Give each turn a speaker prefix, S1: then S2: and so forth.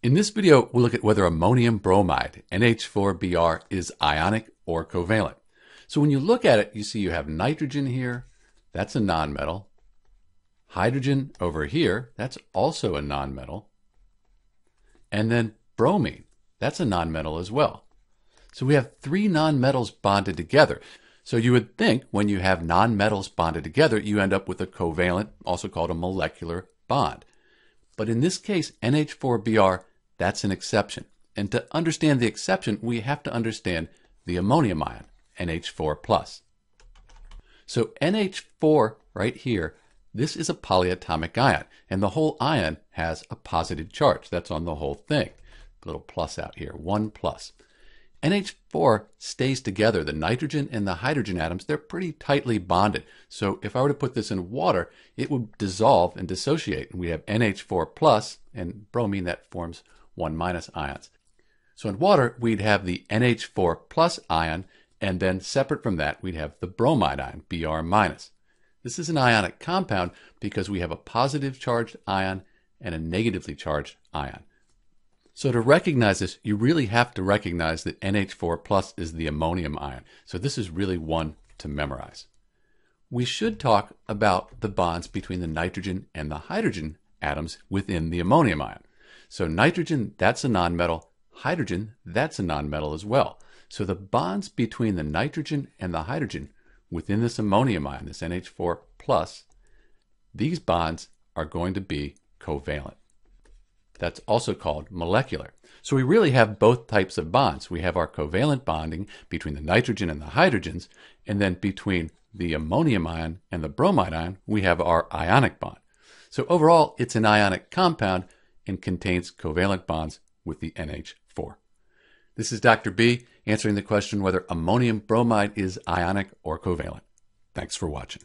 S1: In this video, we'll look at whether ammonium bromide, NH4Br, is ionic or covalent. So when you look at it, you see you have nitrogen here, that's a nonmetal. Hydrogen over here, that's also a nonmetal. And then bromine, that's a nonmetal as well. So we have three nonmetals bonded together. So you would think when you have nonmetals bonded together, you end up with a covalent, also called a molecular bond. But in this case, NH4Br, that's an exception. And to understand the exception, we have to understand the ammonium ion, NH4+. So NH4 right here, this is a polyatomic ion, and the whole ion has a positive charge. That's on the whole thing. Little plus out here, 1 plus. NH4 stays together. The nitrogen and the hydrogen atoms, they're pretty tightly bonded. So if I were to put this in water, it would dissolve and dissociate. And we have NH4 plus and bromine that forms 1 minus ions. So in water, we'd have the NH4 plus ion, and then separate from that, we'd have the bromide ion, Br minus. This is an ionic compound because we have a positive charged ion and a negatively charged ion. So to recognize this, you really have to recognize that NH4 plus is the ammonium ion. So this is really one to memorize. We should talk about the bonds between the nitrogen and the hydrogen atoms within the ammonium ion. So nitrogen, that's a nonmetal. Hydrogen, that's a nonmetal as well. So the bonds between the nitrogen and the hydrogen within this ammonium ion, this NH4 plus, these bonds are going to be covalent. That's also called molecular. So we really have both types of bonds. We have our covalent bonding between the nitrogen and the hydrogens, and then between the ammonium ion and the bromide ion, we have our ionic bond. So overall, it's an ionic compound and contains covalent bonds with the NH4. This is Dr. B answering the question whether ammonium bromide is ionic or covalent. Thanks for watching.